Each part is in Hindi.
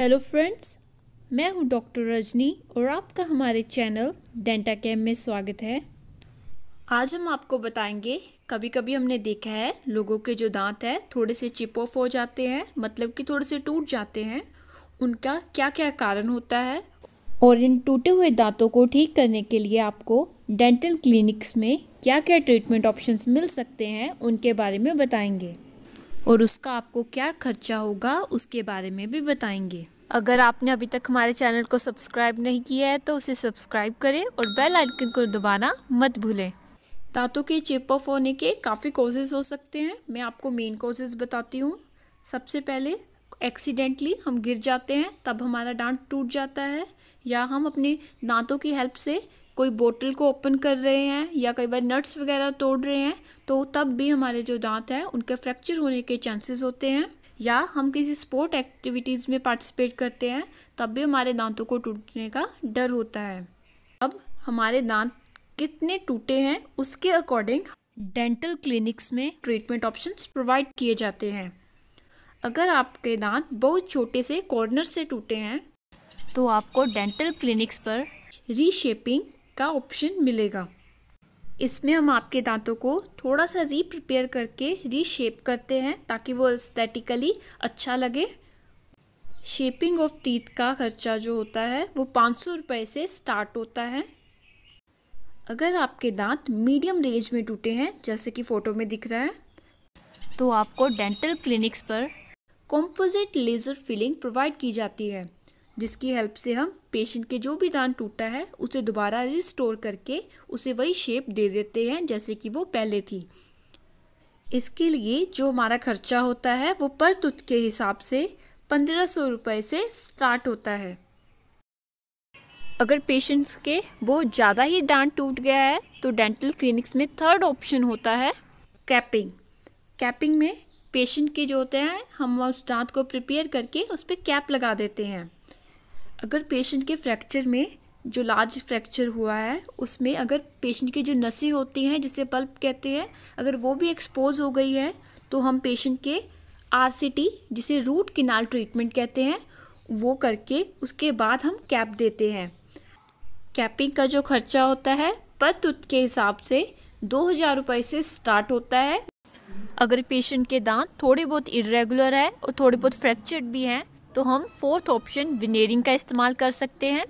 हेलो फ्रेंड्स, मैं हूँ डॉक्टर रजनी और आपका हमारे चैनल डेंटा कैम में स्वागत है। आज हम आपको बताएँगे कभी कभी हमने देखा है, लोगों के जो दांत है, थोड़े से चिप ऑफ़ हो जाते हैं मतलब कि थोड़े से टूट जाते हैं। उनका क्या क्या कारण होता है? और इन टूटे हुए दांतों को ठीक करने के लिए आपको डेंटल क्लिनिक्स में क्या क्या ट्रीटमेंट ऑप्शंस मिल सकते हैं, उनके बारे में बताएँगे। और उसका आपको क्या खर्चा होगा, उसके बारे में भी बताएँगे। अगर आपने अभी तक हमारे चैनल को सब्सक्राइब नहीं किया है तो उसे सब्सक्राइब करें और बेल आइकन को दबाना मत भूलें। दांतों के चिप ऑफ़ होने के काफ़ी कोजेज़ हो सकते हैं। मैं आपको मेन कोजेज़ बताती हूँ। सबसे पहले एक्सीडेंटली हम गिर जाते हैं, तब हमारा दांत टूट जाता है, या हम अपने दांतों की हेल्प से कोई बोतल को ओपन कर रहे हैं या कई बार नट्स वगैरह तोड़ रहे हैं तो तब भी हमारे जो दांत हैं, उनके फ्रैक्चर होने के चांसेस होते हैं। या हम किसी स्पोर्ट एक्टिविटीज़ में पार्टिसिपेट करते हैं, तब भी हमारे दांतों को टूटने का डर होता है। अब हमारे दांत कितने टूटे हैं, उसके अकॉर्डिंग डेंटल क्लिनिक्स में ट्रीटमेंट ऑप्शंस प्रोवाइड किए जाते हैं। अगर आपके दांत बहुत छोटे से कॉर्नर से टूटे हैं तो आपको डेंटल क्लिनिक्स पर रीशेपिंग का ऑप्शन मिलेगा। इसमें हम आपके दांतों को थोड़ा सा रीप्रिपेयर करके रीशेप करते हैं ताकि वो एस्थेटिकली अच्छा लगे। शेपिंग ऑफ़ टीथ का खर्चा जो होता है, वो पाँच सौ रुपये से स्टार्ट होता है। अगर आपके दांत मीडियम रेंज में टूटे हैं, जैसे कि फ़ोटो में दिख रहा है तो आपको डेंटल क्लिनिक्स पर कॉम्पोजिट लेज़र फिलिंग प्रोवाइड की जाती है। जिसकी हेल्प से हम पेशेंट के जो भी दांत टूटा है, उसे दोबारा रिस्टोर करके उसे वही शेप दे देते हैं जैसे कि वो पहले थी। इसके लिए जो हमारा खर्चा होता है, वो पर तुथ के हिसाब से पंद्रह सौ रुपये से स्टार्ट होता है। अगर पेशेंट्स के बहुत ज़्यादा ही दांत टूट गया है तो डेंटल क्लिनिक्स में थर्ड ऑप्शन होता है कैपिंग कैपिंग में पेशेंट के जो होते हैं, हम उस दांत को प्रिपेयर करके उस पर कैप लगा देते हैं। अगर पेशेंट के फ्रैक्चर में जो लार्ज फ्रैक्चर हुआ है, उसमें अगर पेशेंट की जो नसें होती हैं, जिसे पल्प कहते हैं, अगर वो भी एक्सपोज हो गई है तो हम पेशेंट के आरसीटी जिसे रूट किनाल ट्रीटमेंट कहते हैं, वो करके उसके बाद हम कैप देते हैं। कैपिंग का जो खर्चा होता है पर तुत के हिसाब से दो हज़ार रुपये से स्टार्ट होता है। अगर पेशेंट के दांत थोड़े बहुत इरेगुलर है और थोड़े बहुत फ्रैक्चर्ड भी हैं तो हम फोर्थ ऑप्शन विनेरिंग का इस्तेमाल कर सकते हैं,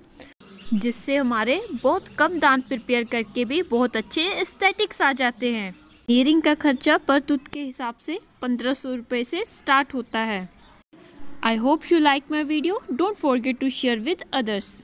जिससे हमारे बहुत कम दांत प्रिपेयर करके भी बहुत अच्छे एस्थेटिक्स आ जाते हैं। विनेरिंग का खर्चा पर टूथ के हिसाब से पंद्रह सौ रुपये से स्टार्ट होता है। I hope you like my video don't forget to share with others